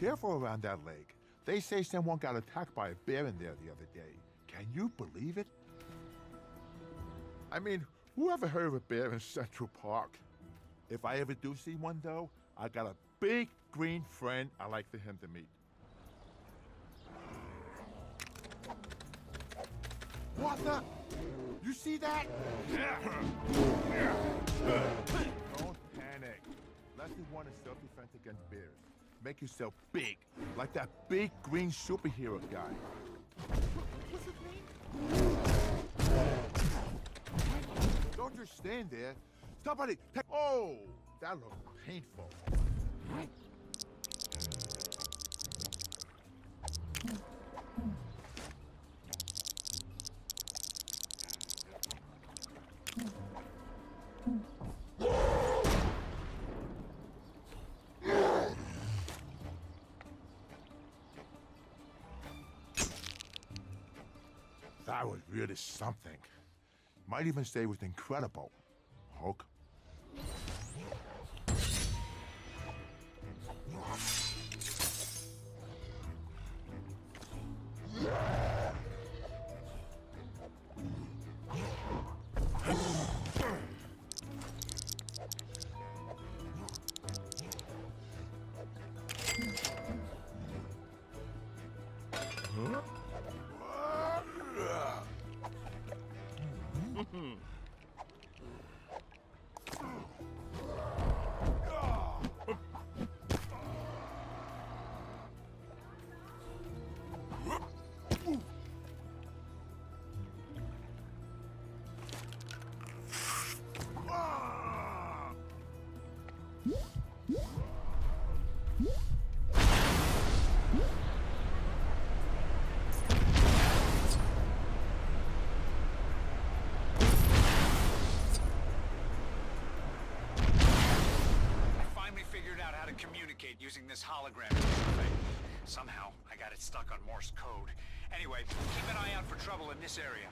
careful around that lake. They say someone got attacked by a bear in there the other day. Can you believe it? I mean, who ever heard of a bear in Central Park? If I ever do see one, though, I got a big green friend I like for him to meet. What the? You see that? Don't panic. Lesson one is self-defense against bears. Make yourself big, like that big green superhero guy. Don't just stand there. Somebody, take. Oh, that looked painful. That was really something. Might even say it was incredible. Hulk. I finally figured out how to communicate using this hologram. Somehow, I got it stuck on Morse code. Anyway, keep an eye out for trouble in this area.